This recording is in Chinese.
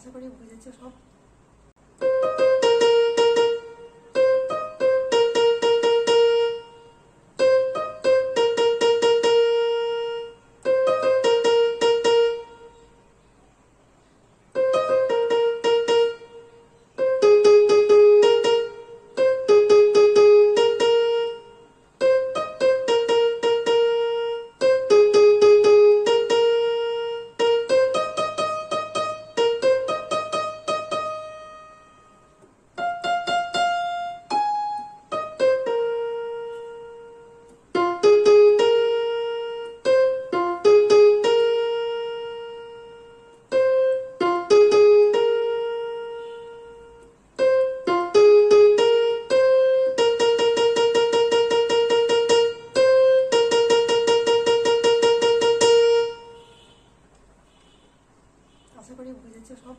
下边儿这五块钱介绍下边这五个先介绍